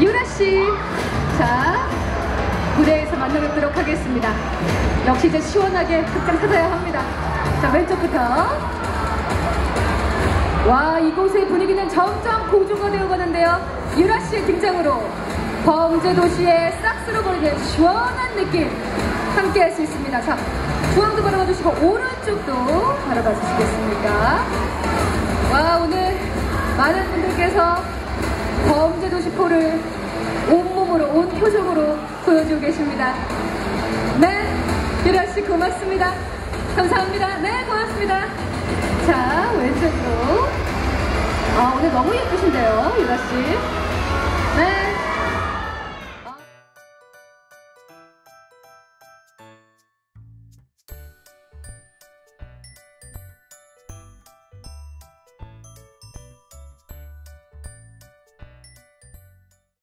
유라 씨. 자, 무대에서 만나뵙도록 하겠습니다. 역시 이제 시원하게 극장 찾아야 합니다. 자, 왼쪽부터. 와, 이곳의 분위기는 점점 고조가 되어 가는데요. 유라 씨의 등장으로 범죄 도시의 싹스로 보이는 시원한 느낌 함께 할 수 있습니다. 자, 중앙도 바라봐 주시고 오른쪽도 바라봐 주시겠습니까? 와, 오늘 많은 분들께서 범죄 도시 포를 온몸으로, 온 표정으로 보여주고 계십니다. 네, 유라 씨 고맙습니다. 감사합니다. 네, 고맙습니다. 자, 왼쪽으로. 아, 오늘 너무 예쁘신데요, 유라 씨.